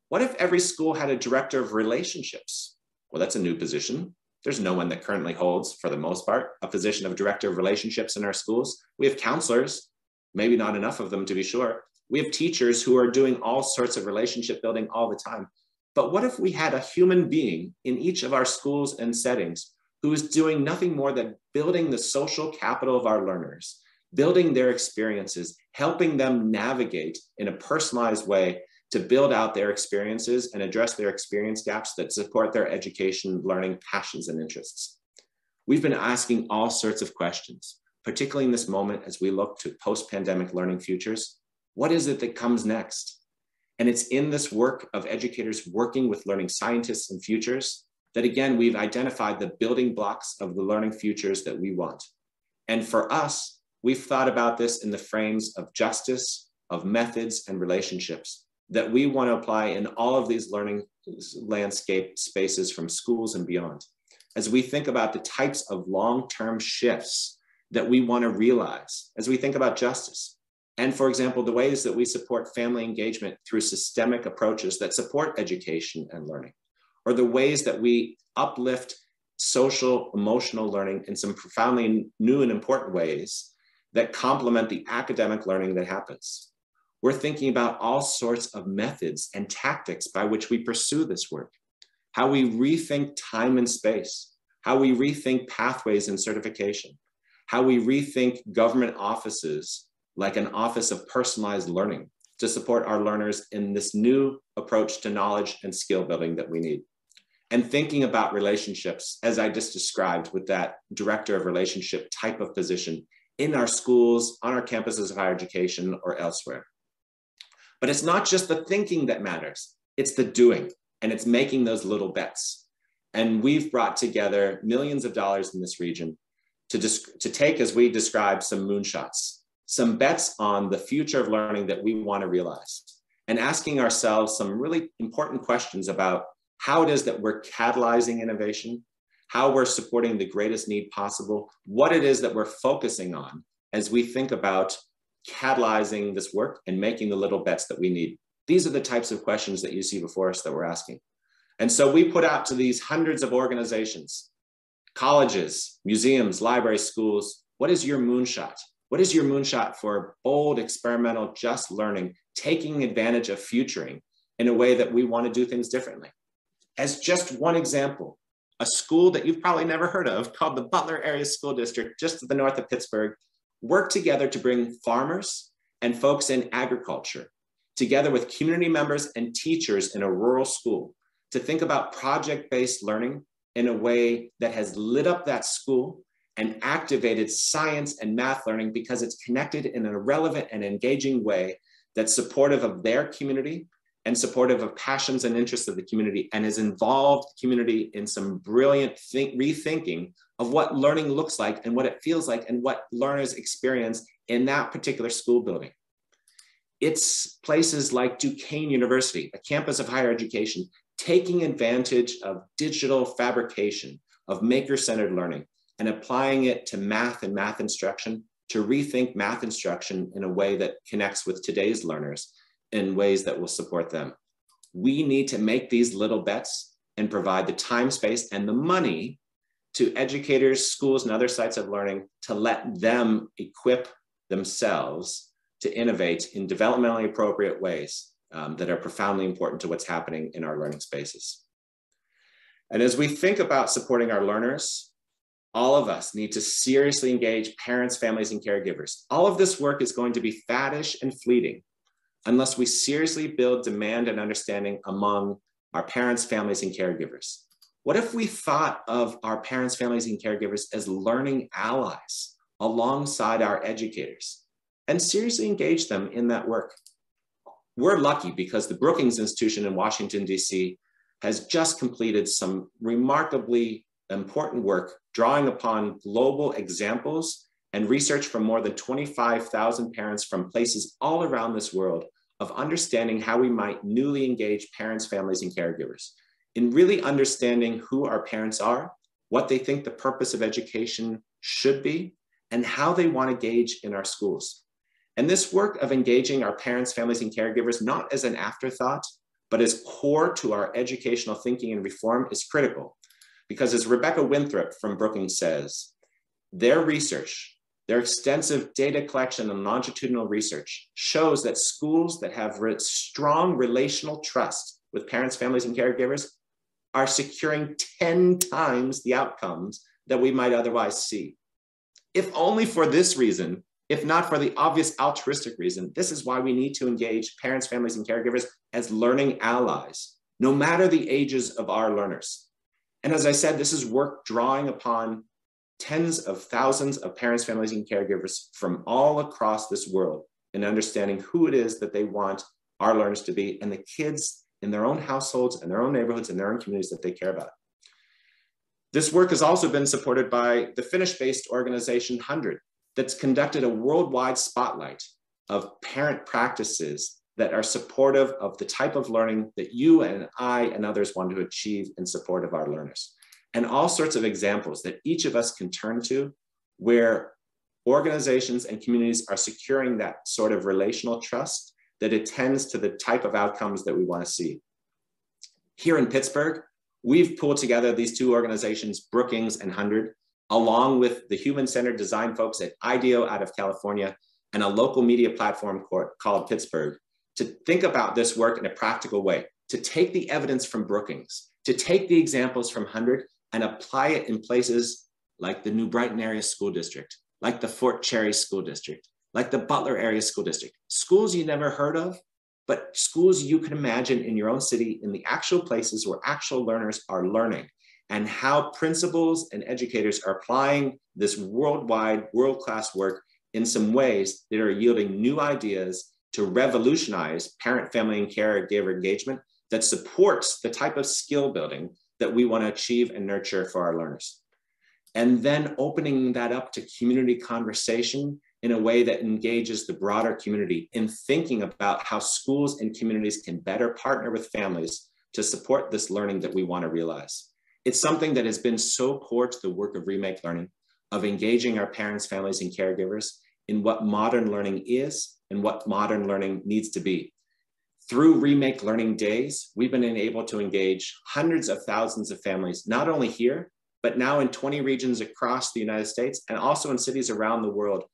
what if every school had a director of relationships? Well, that's a new position. There's no one that currently holds, for the most part, a position of director of relationships in our schools. We have counselors, maybe not enough of them to be sure. We have teachers who are doing all sorts of relationship building all the time. But what if we had a human being in each of our schools and settings who is doing nothing more than building the social capital of our learners, building their experiences, helping them navigate in a personalized way to build out their experiences and address their experience gaps that support their education, learning, passions, and interests. We've been asking all sorts of questions, particularly in this moment as we look to post-pandemic learning futures. What is it that comes next? And it's in this work of educators working with learning scientists and futures that again, we've identified the building blocks of the learning futures that we want. And for us, we've thought about this in the frames of justice, of methods and relationships that we want to apply in all of these learning landscape spaces from schools and beyond. As we think about the types of long-term shifts that we want to realize, as we think about justice, and for example, the ways that we support family engagement through systemic approaches that support education and learning, or the ways that we uplift social emotional learning in some profoundly new and important ways that complement the academic learning that happens. We're thinking about all sorts of methods and tactics by which we pursue this work, how we rethink time and space, how we rethink pathways and certification, how we rethink government offices like an office of personalized learning to support our learners in this new approach to knowledge and skill building that we need. And thinking about relationships, as I just described with that director of relationship type of position in our schools, on our campuses of higher education, or elsewhere. But it's not just the thinking that matters, it's the doing, and it's making those little bets. And we've brought together millions of dollars in this region to, to take, as we described, some moonshots, some bets on the future of learning that we want to realize, and asking ourselves some really important questions about how it is that we're catalyzing innovation, how we're supporting the greatest need possible, what it is that we're focusing on as we think about catalyzing this work and making the little bets that we need? These are the types of questions that you see before us that we're asking. And so we put out to these hundreds of organizations, colleges, museums, libraries, schools, what is your moonshot? What is your moonshot for bold, experimental, just learning, taking advantage of futuring in a way that we want to do things differently? As just one example, a school that you've probably never heard of called the Butler Area School District, just to the north of Pittsburgh, work together to bring farmers and folks in agriculture together with community members and teachers in a rural school to think about project-based learning in a way that has lit up that school and activated science and math learning because it's connected in a relevant and engaging way that's supportive of their community and supportive of passions and interests of the community and has involved the community in some brilliant think, rethinking of what learning looks like and what it feels like and what learners experience in that particular school building. It's places like Duquesne University, a campus of higher education, taking advantage of digital fabrication, of maker-centered learning, and applying it to math and math instruction to rethink math instruction in a way that connects with today's learners in ways that will support them. We need to make these little bets and provide the time, space, and the money to educators, schools, and other sites of learning to let them equip themselves to innovate in developmentally appropriate ways um, that are profoundly important to what's happening in our learning spaces. And as we think about supporting our learners, all of us need to seriously engage parents, families, and caregivers. All of this work is going to be faddish and fleeting unless we seriously build demand and understanding among our parents, families, and caregivers. What if we thought of our parents, families, and caregivers as learning allies alongside our educators and seriously engage them in that work? We're lucky because the Brookings Institution in Washington, D.C. has just completed some remarkably important work drawing upon global examples and research from more than 25,000 parents from places all around this world of understanding how we might newly engage parents, families, and caregivers in really understanding who our parents are, what they think the purpose of education should be, and how they want to engage in our schools. And this work of engaging our parents, families, and caregivers, not as an afterthought, but as core to our educational thinking and reform is critical. Because as Rebecca Winthrop from Brookings says, their research Their extensive data collection and longitudinal research shows that schools that have re strong relational trust with parents, families, and caregivers are securing 10 times the outcomes that we might otherwise see. If only for this reason, if not for the obvious altruistic reason, this is why we need to engage parents, families, and caregivers as learning allies, no matter the ages of our learners. And as I said, this is work drawing upon tens of thousands of parents, families, and caregivers from all across this world in understanding who it is that they want our learners to be and the kids in their own households and their own neighborhoods and their own communities that they care about. This work has also been supported by the Finnish-based organization HundrED that's conducted a worldwide spotlight of parent practices that are supportive of the type of learning that you and I and others want to achieve in support of our learners and all sorts of examples that each of us can turn to where organizations and communities are securing that sort of relational trust that attends to the type of outcomes that we want to see. Here in Pittsburgh, we've pulled together these two organizations, Brookings and HundrED, along with the human-centered design folks at IDEO out of California and a local media platform called Pittsburgh to think about this work in a practical way, to take the evidence from Brookings, to take the examples from HundrED and apply it in places like the New Brighton Area School District, like the Fort Cherry School District, like the Butler Area School District. Schools you never heard of, but schools you can imagine in your own city in the actual places where actual learners are learning and how principals and educators are applying this worldwide, world-class work in some ways that are yielding new ideas to revolutionize parent, family, and caregiver engagement that supports the type of skill building that we want to achieve and nurture for our learners. And then opening that up to community conversation in a way that engages the broader community in thinking about how schools and communities can better partner with families to support this learning that we want to realize. It's something that has been so core to the work of Remake Learning, of engaging our parents, families, and caregivers in what modern learning is and what modern learning needs to be. Through Remake Learning Days, we've been able to engage hundreds of thousands of families, not only here, but now in 20 regions across the United States and also in cities around the world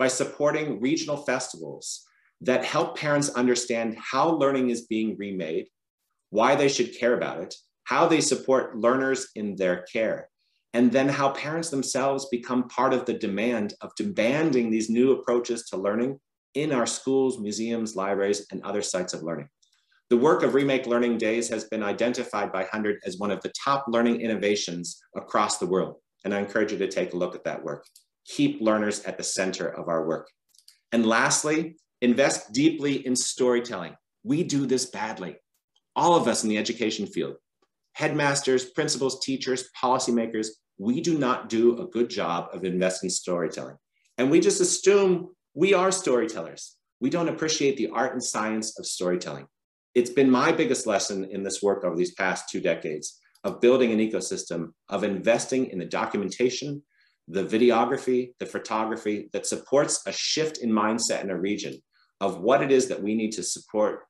by supporting regional festivals that help parents understand how learning is being remade, why they should care about it, how they support learners in their care, and then how parents themselves become part of the demand of demanding these new approaches to learning in our schools, museums, libraries, and other sites of learning. The work of Remake Learning Days has been identified by HundrED as one of the top learning innovations across the world. And I encourage you to take a look at that work. Keep learners at the center of our work. And lastly, invest deeply in storytelling. We do this badly. All of us in the education field, headmasters, principals, teachers, policymakers, we do not do a good job of investing in storytelling. And we just assume we are storytellers. We don't appreciate the art and science of storytelling. It's been my biggest lesson in this work over these past two decades of building an ecosystem, of investing in the documentation, the videography, the photography that supports a shift in mindset in a region of what it is that we need to support,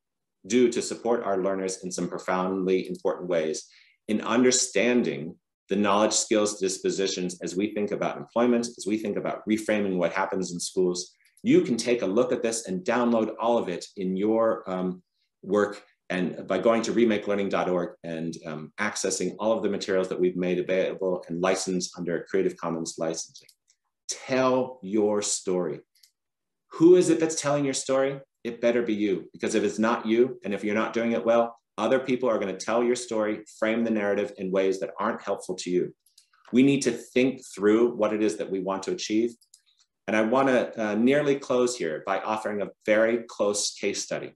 do to support our learners in some profoundly important ways in understanding the knowledge, skills, dispositions as we think about employment, as we think about reframing what happens in schools, you can take a look at this and download all of it in your um, work and by going to remakelearning.org and um, accessing all of the materials that we've made available and licensed under Creative Commons licensing. Tell your story. Who is it that's telling your story? It better be you, because if it's not you, and if you're not doing it well, other people are going to tell your story, frame the narrative in ways that aren't helpful to you. We need to think through what it is that we want to achieve and I want to uh, nearly close here by offering a very close case study.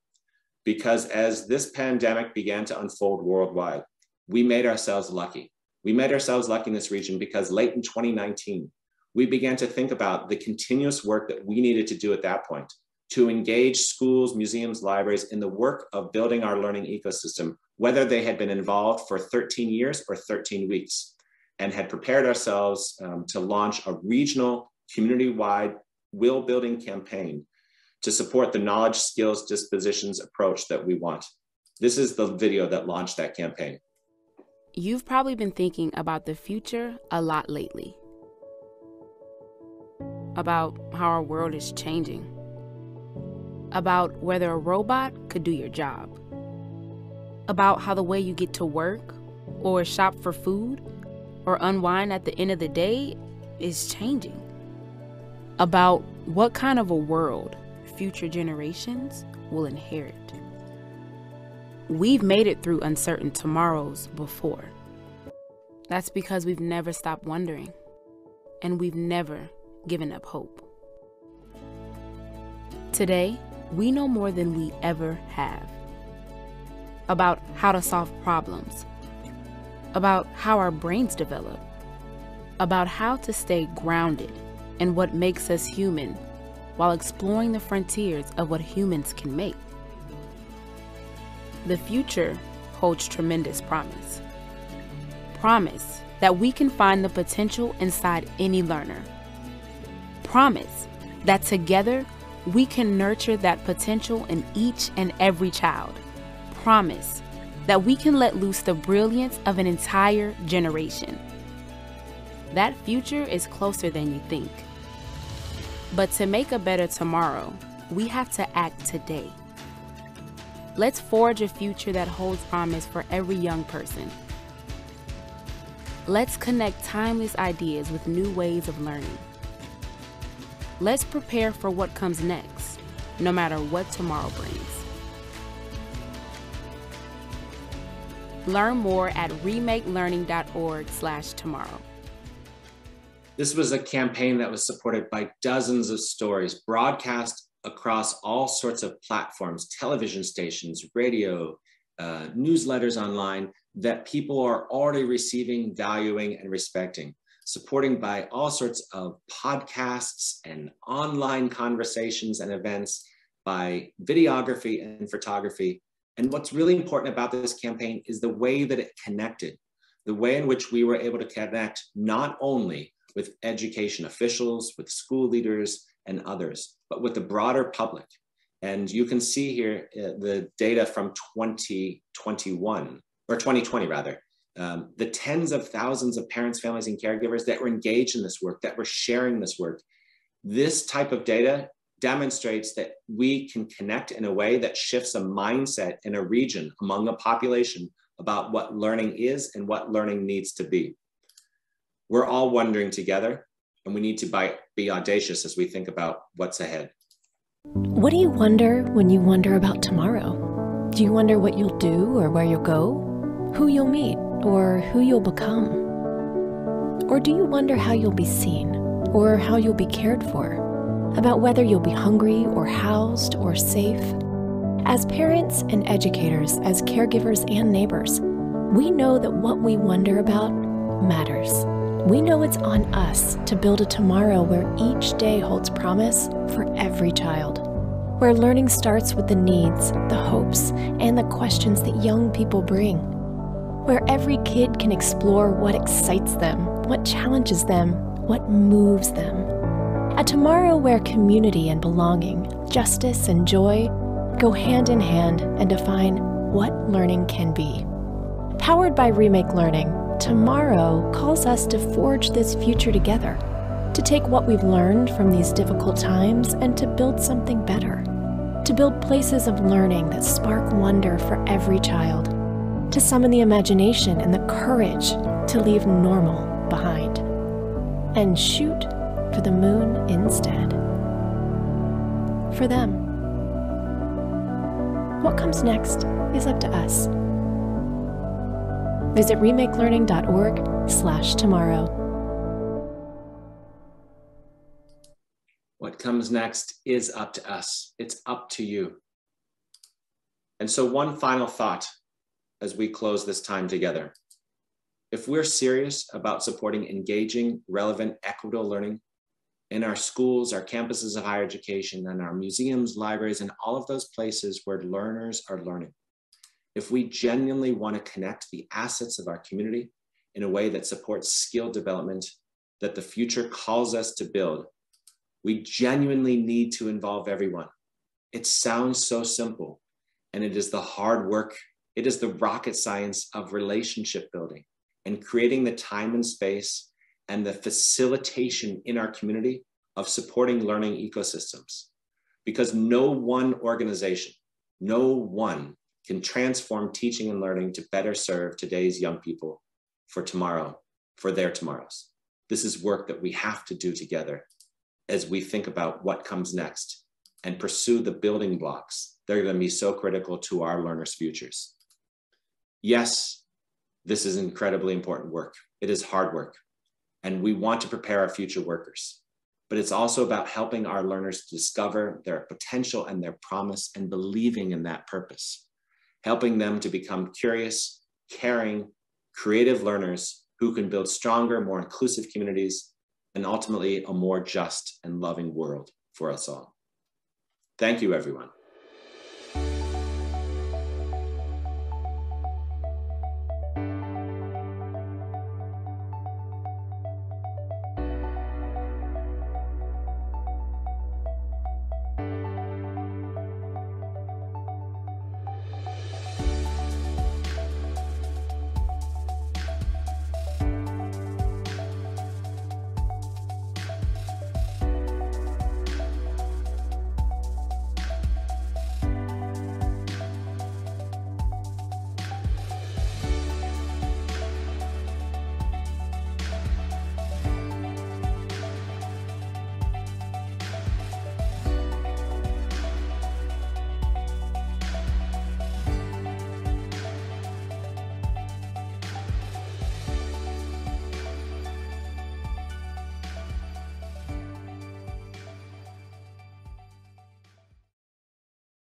Because as this pandemic began to unfold worldwide, we made ourselves lucky. We made ourselves lucky in this region because late in 2019, we began to think about the continuous work that we needed to do at that point to engage schools, museums, libraries in the work of building our learning ecosystem, whether they had been involved for 13 years or 13 weeks, and had prepared ourselves um, to launch a regional community-wide will building campaign to support the knowledge, skills, dispositions approach that we want. This is the video that launched that campaign. You've probably been thinking about the future a lot lately. about how our world is changing, about whether a robot could do your job, about how the way you get to work or shop for food or unwind at the end of the day is changing, about what kind of a world future generations will inherit. We've made it through uncertain tomorrows before. That's because we've never stopped wondering, and we've never given up hope. Today, we know more than we ever have about how to solve problems, about how our brains develop, about how to stay grounded and what makes us human while exploring the frontiers of what humans can make. The future holds tremendous promise. Promise that we can find the potential inside any learner. Promise that together we can nurture that potential in each and every child. Promise that we can let loose the brilliance of an entire generation. That future is closer than you think. But to make a better tomorrow, we have to act today. Let's forge a future that holds promise for every young person. Let's connect timeless ideas with new ways of learning. Let's prepare for what comes next, no matter what tomorrow brings. Learn more at remakelearning.org/tomorrow. This was a campaign that was supported by dozens of stories broadcast across all sorts of platforms, television stations, radio, uh, newsletters online that people are already receiving, valuing, and respecting, supporting by all sorts of podcasts and online conversations and events by videography and photography. And what's really important about this campaign is the way that it connected, the way in which we were able to connect not only with education officials, with school leaders, and others, but with the broader public. And you can see here uh, the data from 2021, or 2020 rather, um, the tens of thousands of parents, families, and caregivers that were engaged in this work, that were sharing this work. This type of data demonstrates that we can connect in a way that shifts a mindset in a region among a population about what learning is and what learning needs to be. We're all wondering together, and we need to buy, be audacious as we think about what's ahead. What do you wonder when you wonder about tomorrow? Do you wonder what you'll do or where you'll go? Who you'll meet or who you'll become? Or do you wonder how you'll be seen or how you'll be cared for? About whether you'll be hungry or housed or safe? As parents and educators, as caregivers and neighbors, we know that what we wonder about matters. We know it's on us to build a tomorrow where each day holds promise for every child, where learning starts with the needs, the hopes, and the questions that young people bring, where every kid can explore what excites them, what challenges them, what moves them. A tomorrow where community and belonging, justice and joy go hand in hand and define what learning can be. Powered by Remake Learning, Tomorrow calls us to forge this future together, to take what we've learned from these difficult times and to build something better, to build places of learning that spark wonder for every child, to summon the imagination and the courage to leave normal behind, and shoot for the moon instead. For them. What comes next is up to us. Visit remakelearning.org slash tomorrow. What comes next is up to us. It's up to you. And so one final thought as we close this time together. If we're serious about supporting engaging, relevant, equitable learning in our schools, our campuses of higher education, and our museums, libraries, and all of those places where learners are learning, if we genuinely want to connect the assets of our community in a way that supports skill development that the future calls us to build, we genuinely need to involve everyone. It sounds so simple, and it is the hard work, it is the rocket science of relationship building and creating the time and space and the facilitation in our community of supporting learning ecosystems because no one organization, no one can transform teaching and learning to better serve today's young people for tomorrow, for their tomorrows. This is work that we have to do together as we think about what comes next and pursue the building blocks that are going to be so critical to our learners' futures. Yes, this is incredibly important work. It is hard work, and we want to prepare our future workers. But it's also about helping our learners discover their potential and their promise and believing in that purpose, helping them to become curious, caring, creative learners who can build stronger, more inclusive communities, and ultimately a more just and loving world for us all. Thank you, everyone.